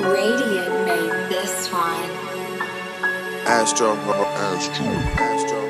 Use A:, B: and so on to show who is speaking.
A: Radiant made this one.
B: Astro, Astro, Astro.